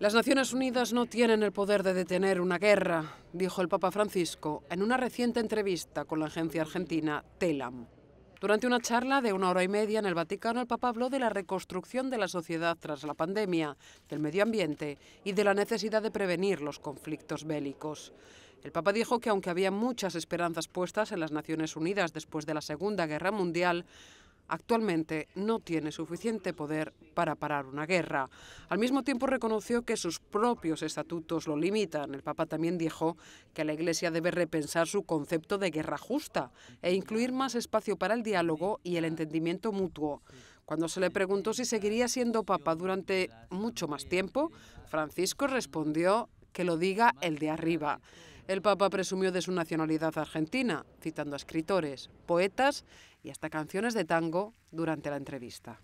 Las Naciones Unidas no tienen el poder de detener una guerra, dijo el Papa Francisco en una reciente entrevista con la agencia argentina TELAM. Durante una charla de una hora y media en el Vaticano, el Papa habló de la reconstrucción de la sociedad tras la pandemia, del medio ambiente y de la necesidad de prevenir los conflictos bélicos. El Papa dijo que aunque había muchas esperanzas puestas en las Naciones Unidas después de la Segunda Guerra Mundial, actualmente no tiene suficiente poder para parar una guerra. Al mismo tiempo reconoció que sus propios estatutos lo limitan. El Papa también dijo que la Iglesia debe repensar su concepto de guerra justa e incluir más espacio para el diálogo y el entendimiento mutuo. Cuando se le preguntó si seguiría siendo Papa durante mucho más tiempo, Francisco respondió que lo diga el de arriba. El Papa presumió de su nacionalidad argentina, citando a escritores, poetas y hasta canciones de tango durante la entrevista.